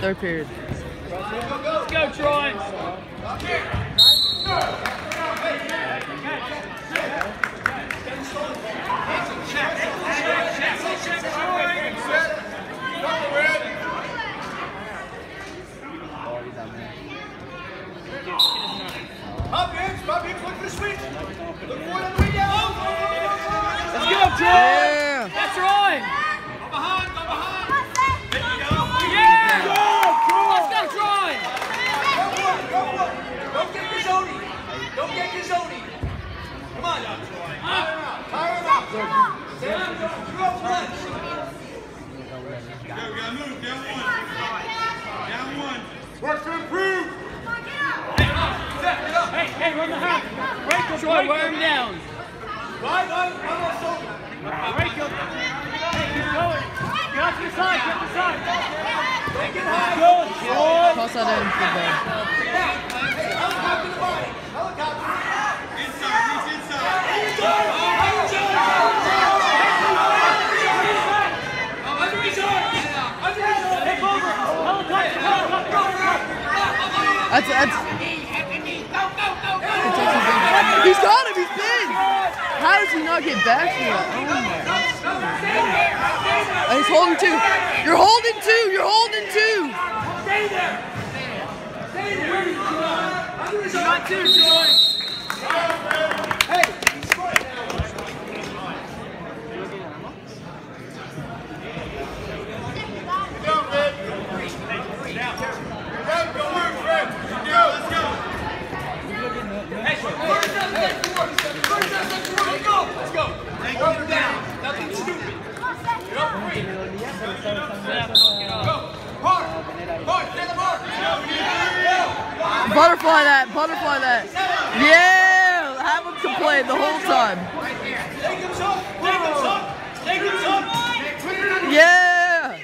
Third period. Let's go, Troy. Bob Hicks, Bob Hicks, look for the switch. Look for on the way down. Let's go, Troy. Tire him out. Sam, you're up lunch. Go, we gotta move. Down one. Down one. Work to improve. Hey, hey, run the half. Break him, Troy, wear him down. Right, right, one more shoulder. Break him. Hey, keep going. Get up to the side, get up to the side. Make it high. Good, Troy. Toss that in for the That's that's. He's got him. He's big. How does he not get back to it? Oh my. Oh, he's holding two. You're holding two. You're holding two. Stay there. Stay there. Arm. Got two, Troy. Hey. Let's go. Let's go. Down. Nothing stupid. Get up free. Go. Hard. Hard. Get the mark. Butterfly that. Butterfly that. Yeah. Have him to play the whole time. Yeah.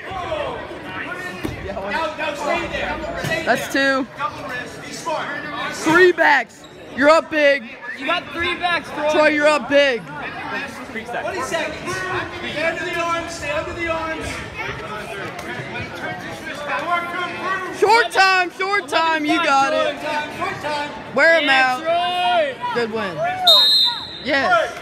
Now, now stay there. Stay That's two. Double wrist. Be smart. Three backs. You're up big. You got three backs, Troy. Troy, you're up big. 20 seconds. Stay under the arms. Stay under the arms. Short time. Short time. You got it. time. Short time. Wear him out. Good win. Yes.